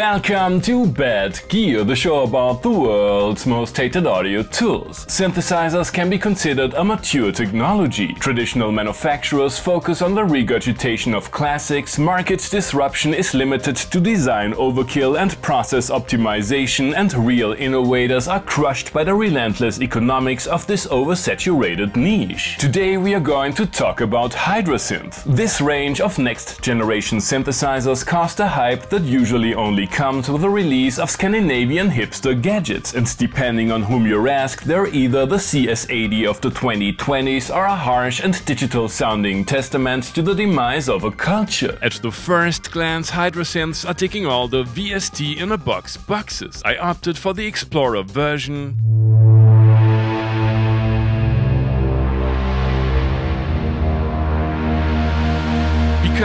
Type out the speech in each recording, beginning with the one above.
Welcome to Bad Gear, the show about the world's most hated audio tools. Synthesizers can be considered a mature technology. Traditional manufacturers focus on the regurgitation of classics, market disruption is limited to design overkill and process optimization, and real innovators are crushed by the relentless economics of this oversaturated niche. Today we are going to talk about Hydrasynth. This range of next generation synthesizers caused a hype that usually only comes with the release of Scandinavian hipster gadgets, and depending on whom you ask, they're either the CS80 of the 2020s or a harsh and digital sounding testament to the demise of a culture. At the first glance, Hydrasynths are ticking all the VST in a box boxes. I opted for the Explorer version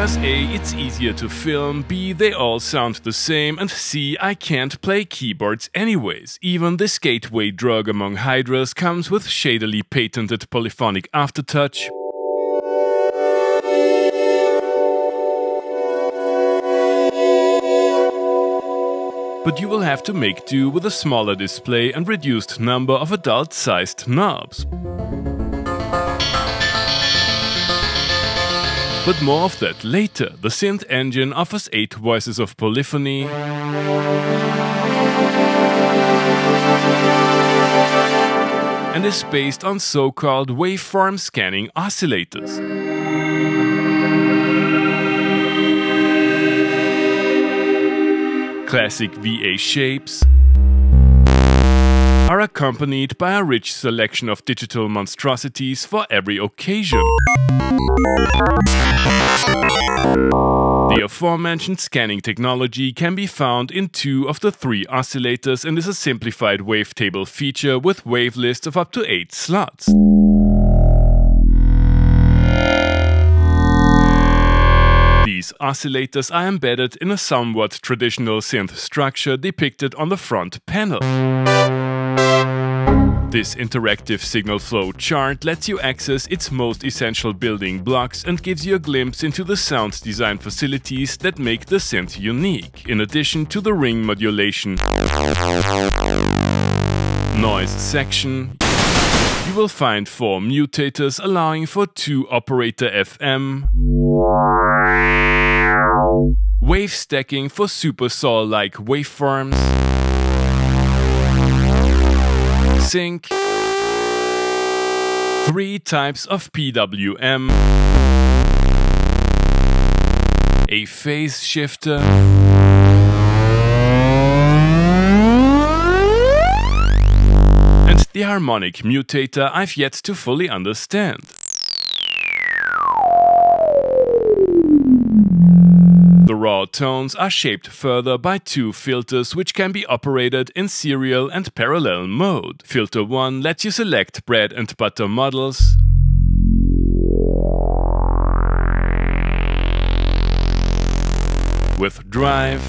A, it's easier to film, B, they all sound the same, and C, I can't play keyboards anyways. Even this gateway drug among hydras comes with shadily patented polyphonic aftertouch, but you will have to make do with a smaller display and reduced number of adult-sized knobs. But more of that later. The synth engine offers 8 voices of polyphony, and is based on so-called waveform scanning oscillators. Classic VA shapes, accompanied by a rich selection of digital monstrosities for every occasion. The aforementioned scanning technology can be found in two of the three oscillators and is a simplified wavetable feature with wave lists of up to 8 slots. These oscillators are embedded in a somewhat traditional synth structure depicted on the front panel. This interactive signal flow chart lets you access its most essential building blocks and gives you a glimpse into the sound design facilities that make the synth unique, in addition to the ring modulation, noise section, you will find four mutators allowing for two operator FM, wave stacking for super saw-like waveforms, sync, three types of PWM, a phase shifter, and the harmonic mutator I've yet to fully understand. Raw tones are shaped further by two filters which can be operated in serial and parallel mode. Filter 1 lets you select bread and butter models, with drive.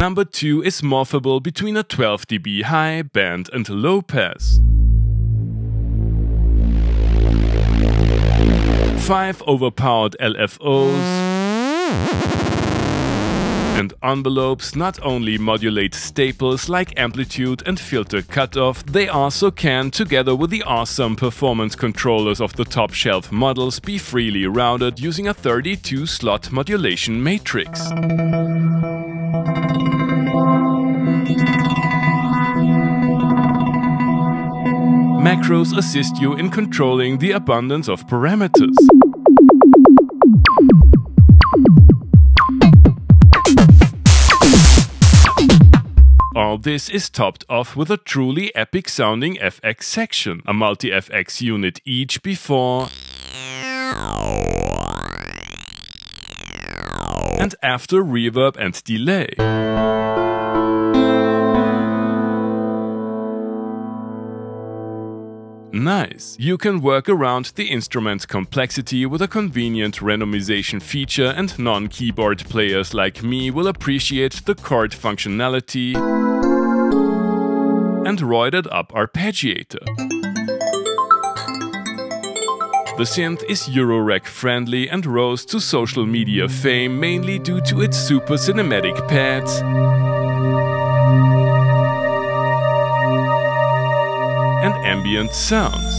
Number 2 is morphable between a 12 dB high, band and low pass. 5 overpowered LFOs and envelopes not only modulate staples like amplitude and filter cutoff, they also can, together with the awesome performance controllers of the top shelf models, be freely routed using a 32 slot modulation matrix. Macros assist you in controlling the abundance of parameters. All this is topped off with a truly epic sounding FX section, a multi-FX unit each before and after reverb and delay. Nice! You can work around the instrument's complexity with a convenient randomization feature and non-keyboard players like me will appreciate the chord functionality and roided up arpeggiator. The synth is Eurorack friendly and rose to social media fame mainly due to its super cinematic pads ambient sounds.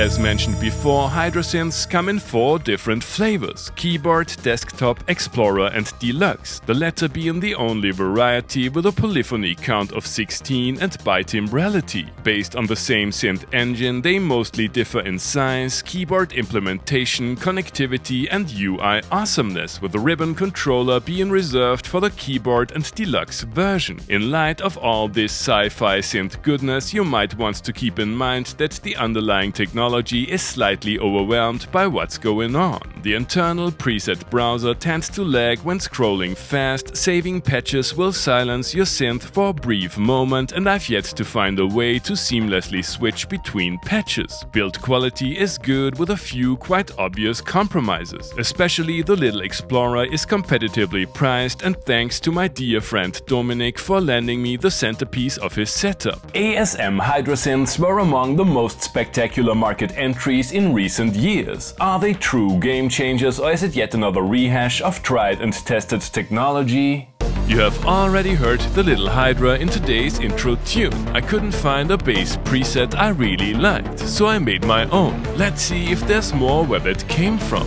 As mentioned before, Hydrasynths come in four different flavors keyboard, desktop, explorer, and deluxe, the latter being the only variety with a polyphony count of 16 and bitimbrality. Based on the same synth engine, they mostly differ in size, keyboard implementation, connectivity, and UI awesomeness, with the ribbon controller being reserved for the keyboard and deluxe version. In light of all this sci fi synth goodness, you might want to keep in mind that the underlying technology technology is slightly overwhelmed by what's going on. The internal preset browser tends to lag when scrolling fast, saving patches will silence your synth for a brief moment and I've yet to find a way to seamlessly switch between patches. Build quality is good with a few quite obvious compromises. Especially the little Explorer is competitively priced and thanks to my dear friend Dominik for lending me the centerpiece of his setup. ASM Hydrasynths were among the most spectacular market market entries in recent years. Are they true game changers or is it yet another rehash of tried and tested technology? You have already heard the Little Hydra in today's intro tune. I couldn't find a bass preset I really liked, so I made my own. Let's see if there's more where it came from.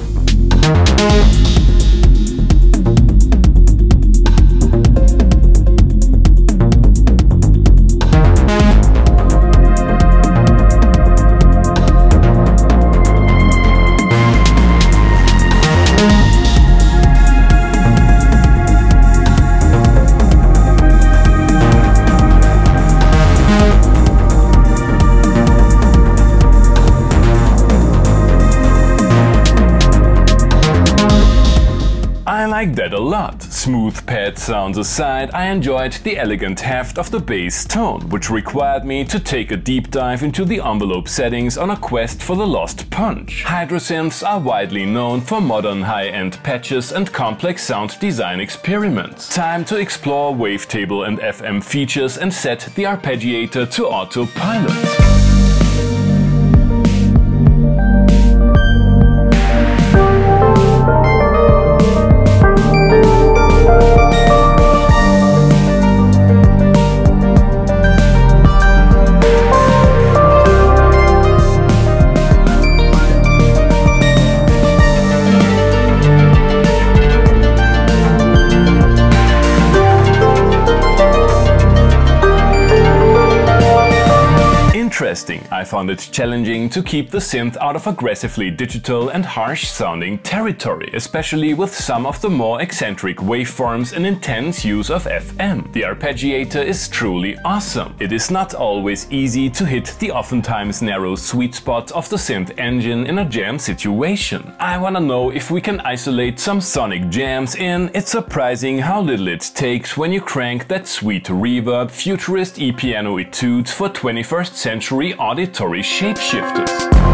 Like that a lot. Smooth pad sounds aside, I enjoyed the elegant heft of the bass tone, which required me to take a deep dive into the envelope settings on a quest for the lost punch. Hydrasynths are widely known for modern high-end patches and complex sound design experiments. Time to explore wavetable and FM features and set the arpeggiator to autopilot. Interesting. I found it challenging to keep the synth out of aggressively digital and harsh sounding territory, especially with some of the more eccentric waveforms and intense use of FM. The arpeggiator is truly awesome. It is not always easy to hit the oftentimes narrow sweet spot of the synth engine in a jam situation. I wanna know if we can isolate some sonic jams in. It's surprising how little it takes when you crank that sweet reverb futurist e-piano etudes for 21st century auditory shapeshifters.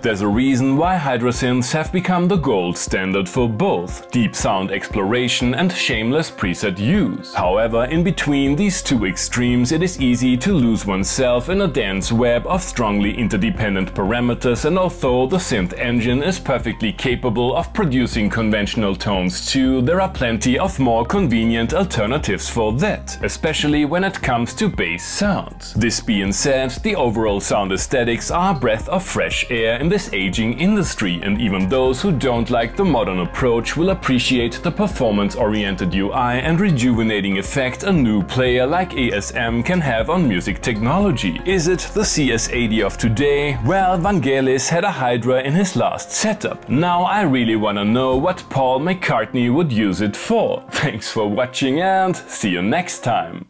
There's a reason why hydrasynths have become the gold standard for both deep sound exploration and shameless preset use. However, in between these two extremes it is easy to lose oneself in a dense web of strongly interdependent parameters and although the synth engine is perfectly capable of producing conventional tones too, there are plenty of more convenient alternatives for that, especially when it comes to bass sounds. This being said, the overall sound aesthetics are a breath of fresh air in this aging industry and even those who don't like the modern approach will appreciate the performance-oriented UI and rejuvenating effect a new player like ASM can have on music technology. Is it the CS80 of today? Well, Vangelis had a Hydra in his last setup. Now I really wanna know what Paul McCartney would use it for. Thanks for watching and see you next time.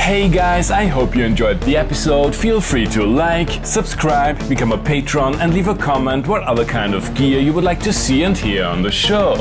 Hey guys, I hope you enjoyed the episode. Feel free to like, subscribe, become a patron and leave a comment what other kind of gear you would like to see and hear on the show.